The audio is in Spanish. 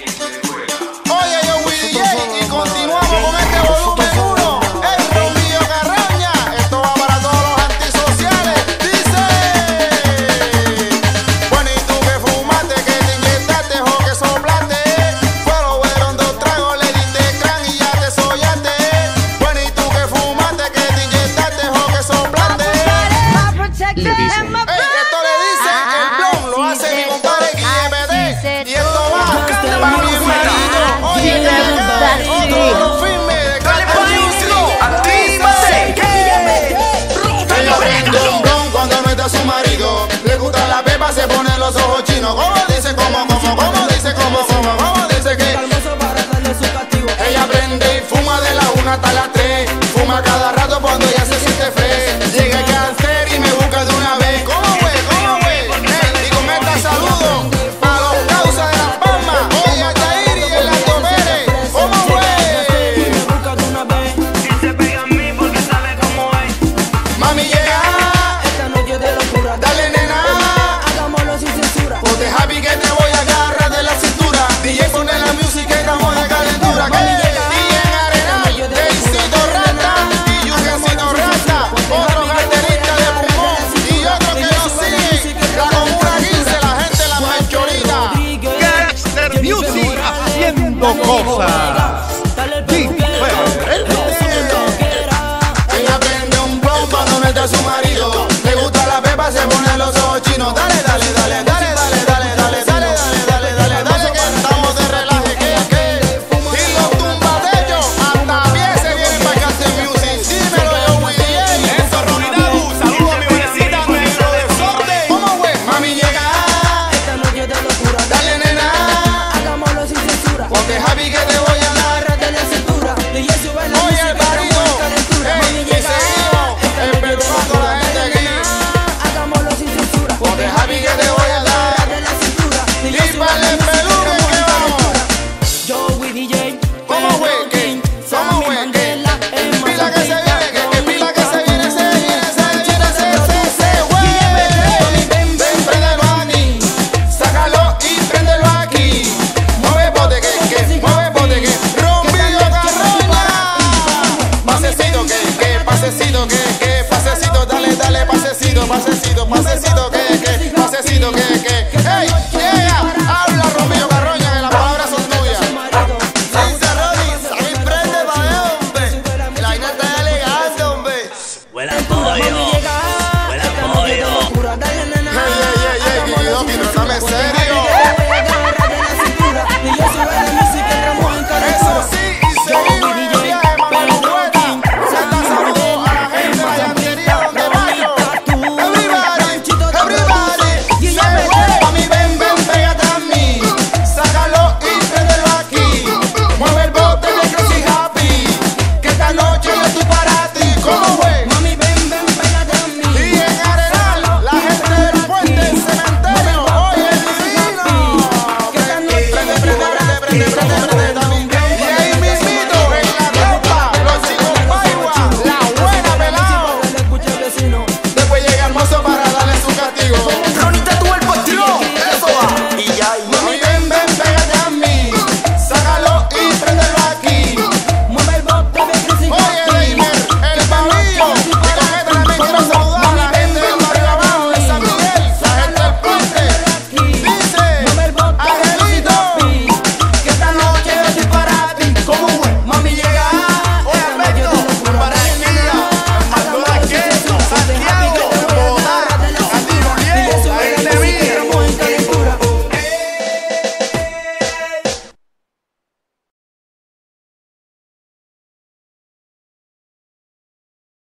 yeah, yeah. haciendo cosas. Ella prende un blon para su marido. pasecito, que, que, pasecito, dale, dale, pasecito, pasecito, pasecito, que, que, pasecito, que, que.